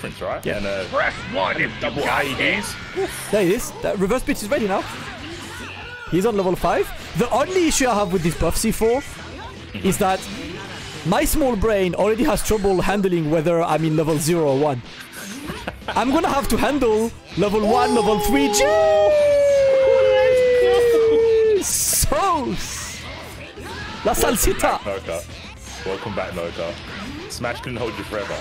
difference, right? Yeah. And uh, Press one if double. There it is. That reverse pitch is ready now. He's on level 5. The only issue I have with this buff C4 is mm-hmm. that my small brain already has trouble handling whether I'm in level 0 or 1. I'm gonna have to handle level 1, level 3. Sauce! La salsita! Noka. Welcome back, Noka. Smash couldn't hold you forever.